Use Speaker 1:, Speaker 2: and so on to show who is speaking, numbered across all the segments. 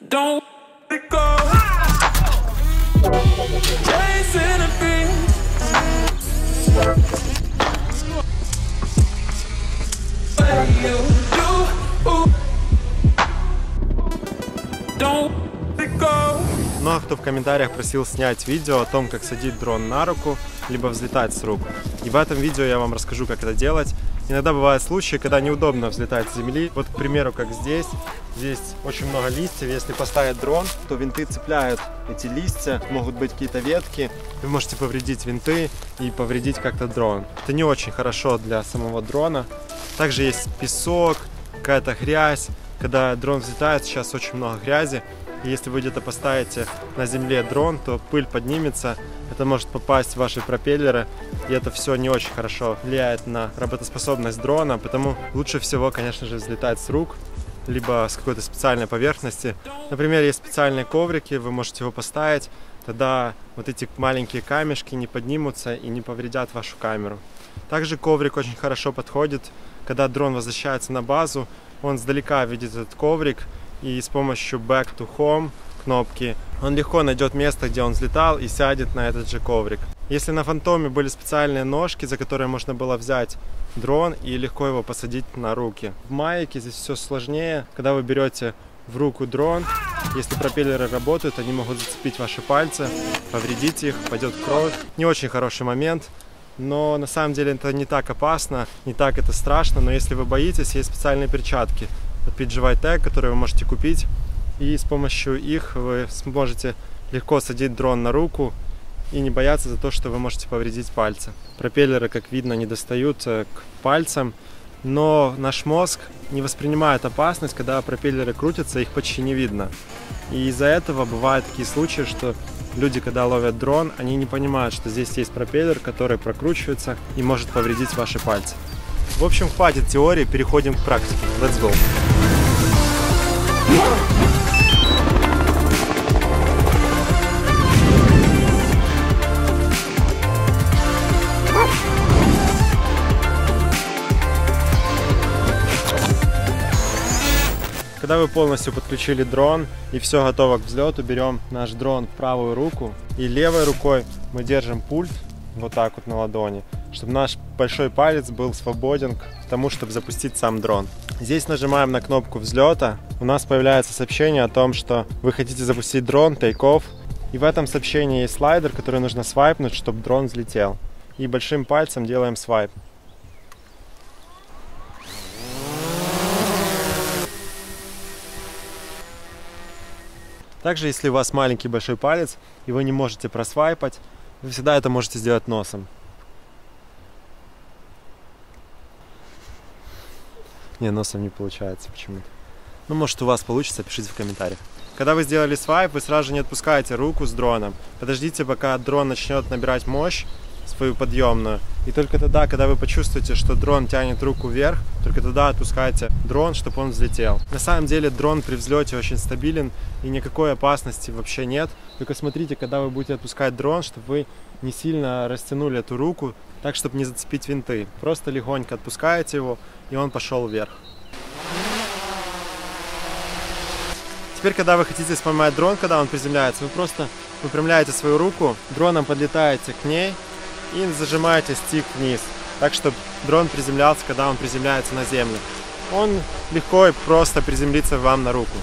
Speaker 1: Don't go.
Speaker 2: Много кто в комментариях просил снять видео о том, как садить дрон на руку, либо взлетать с рук. И в этом видео я вам расскажу, как это делать. Иногда бывают случаи, когда неудобно взлетать с земли. Вот, к примеру, как здесь. Здесь очень много листьев. Если поставить дрон, то винты цепляют эти листья. Могут быть какие-то ветки. Вы можете повредить винты и повредить как-то дрон. Это не очень хорошо для самого дрона. Также есть песок, какая-то грязь. Когда дрон взлетает, сейчас очень много грязи. И если вы где-то поставите на земле дрон, то пыль поднимется, это может попасть в ваши пропеллеры, и это все не очень хорошо влияет на работоспособность дрона, потому лучше всего, конечно же, взлетать с рук, либо с какой-то специальной поверхности. Например, есть специальные коврики, вы можете его поставить, тогда вот эти маленькие камешки не поднимутся и не повредят вашу камеру. Также коврик очень хорошо подходит, когда дрон возвращается на базу, он сдалека видит этот коврик, и с помощью Back to Home кнопки он легко найдет место, где он взлетал и сядет на этот же коврик. Если на Фантоме были специальные ножки, за которые можно было взять дрон и легко его посадить на руки. В Майке здесь все сложнее. Когда вы берете в руку дрон, если пропеллеры работают, они могут зацепить ваши пальцы, повредить их, пойдет кровь. Не очень хороший момент, но на самом деле это не так опасно, не так это страшно, но если вы боитесь, есть специальные перчатки от PGY Tech, которые вы можете купить, и с помощью их вы сможете легко садить дрон на руку и не бояться за то, что вы можете повредить пальцы. Пропеллеры, как видно, не достают э, к пальцам, но наш мозг не воспринимает опасность, когда пропеллеры крутятся, их почти не видно. И из-за этого бывают такие случаи, что люди, когда ловят дрон, они не понимают, что здесь есть пропеллер, который прокручивается и может повредить ваши пальцы. В общем, хватит теории, переходим к практике. Let's go! Когда вы полностью подключили дрон и все готово к взлету, берем наш дрон в правую руку и левой рукой мы держим пульт вот так вот на ладони, чтобы наш большой палец был свободен к тому, чтобы запустить сам дрон. Здесь нажимаем на кнопку взлета, у нас появляется сообщение о том, что вы хотите запустить дрон, take-off, и в этом сообщении есть слайдер, который нужно свайпнуть, чтобы дрон взлетел. И большим пальцем делаем свайп. Также, если у вас маленький большой палец, и вы не можете просвайпать, вы всегда это можете сделать носом. Не, носом не получается почему-то. Ну, может, у вас получится, пишите в комментариях. Когда вы сделали свайп, вы сразу же не отпускаете руку с дроном. Подождите, пока дрон начнет набирать мощь свою подъемную. И только тогда, когда вы почувствуете, что дрон тянет руку вверх, только тогда отпускайте дрон, чтобы он взлетел. На самом деле дрон при взлете очень стабилен и никакой опасности вообще нет. Только смотрите, когда вы будете отпускать дрон, чтобы вы не сильно растянули эту руку, так, чтобы не зацепить винты. Просто легонько отпускаете его, и он пошел вверх. Теперь, когда вы хотите споймать дрон, когда он приземляется, вы просто выпрямляете свою руку, дроном подлетаете к ней и зажимаете стик вниз, так, чтобы дрон приземлялся, когда он приземляется на землю. Он легко и просто приземлится вам на руку.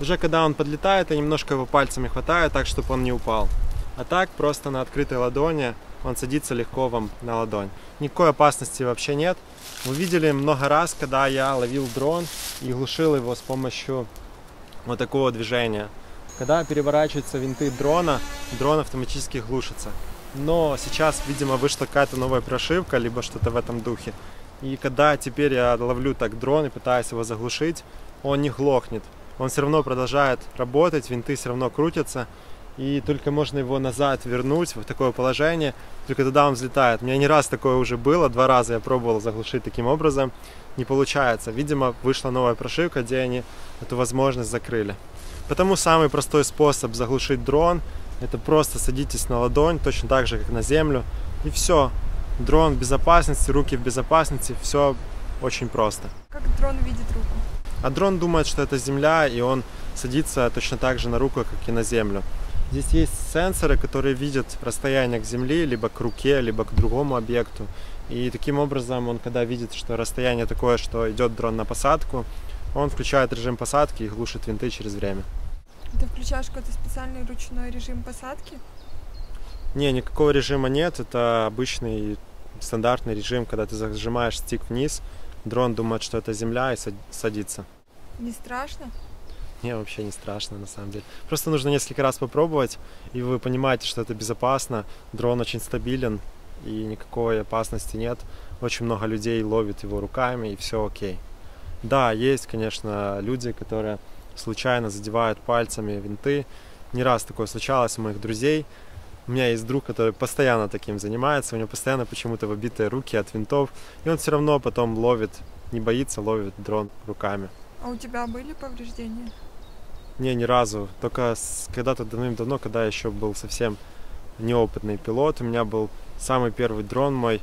Speaker 2: Уже когда он подлетает, я немножко его пальцами хватаю, так, чтобы он не упал. А так, просто на открытой ладони он садится легко вам на ладонь. Никакой опасности вообще нет. Вы видели много раз, когда я ловил дрон и глушил его с помощью вот такого движения. Когда переворачиваются винты дрона, дрон автоматически глушится. Но сейчас, видимо, вышла какая-то новая прошивка, либо что-то в этом духе. И когда теперь я ловлю так дрон и пытаюсь его заглушить, он не глохнет. Он все равно продолжает работать, винты все равно крутятся, и только можно его назад вернуть в такое положение, только тогда он взлетает. У меня не раз такое уже было, два раза я пробовал заглушить таким образом, не получается. Видимо, вышла новая прошивка, где они эту возможность закрыли. Потому самый простой способ заглушить дрон, это просто садитесь на ладонь, точно так же, как на землю, и все. Дрон в безопасности, руки в безопасности, все очень просто.
Speaker 3: Как дрон видит руку?
Speaker 2: А дрон думает, что это земля, и он садится точно так же на руку, как и на землю. Здесь есть сенсоры, которые видят расстояние к земле, либо к руке, либо к другому объекту. И таким образом он, когда видит, что расстояние такое, что идет дрон на посадку, он включает режим посадки и глушит винты через время.
Speaker 3: Ты включаешь какой-то специальный ручной режим посадки?
Speaker 2: Не, никакого режима нет. Это обычный стандартный режим, когда ты зажимаешь стик вниз, дрон думает, что это земля и сад- садится.
Speaker 3: Не страшно?
Speaker 2: Не, вообще не страшно на самом деле. Просто нужно несколько раз попробовать, и вы понимаете, что это безопасно. Дрон очень стабилен, и никакой опасности нет. Очень много людей ловит его руками, и все окей. Да, есть, конечно, люди, которые случайно задевают пальцами винты. Не раз такое случалось у моих друзей. У меня есть друг, который постоянно таким занимается, у него постоянно почему-то выбитые руки от винтов, и он все равно потом ловит, не боится, ловит дрон руками.
Speaker 3: А у тебя были повреждения?
Speaker 2: Не, ни разу. Только когда-то давным-давно, когда я еще был совсем неопытный пилот, у меня был самый первый дрон мой,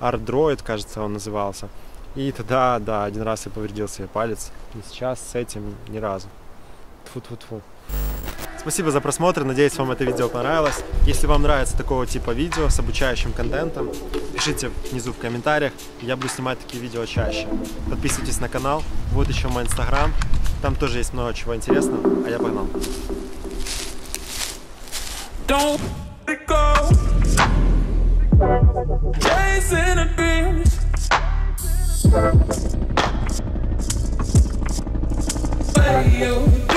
Speaker 2: Ardroid, кажется, он назывался. И тогда, да, один раз я повредил себе палец. И сейчас с этим ни разу. Тфу-тфу-тфу. Спасибо за просмотр, надеюсь, вам это видео понравилось. Если вам нравится такого типа видео с обучающим контентом, пишите внизу в комментариях, я буду снимать такие видео чаще. Подписывайтесь на канал, вот еще мой инстаграм, там тоже есть много чего интересного, а я погнал.
Speaker 1: Don't you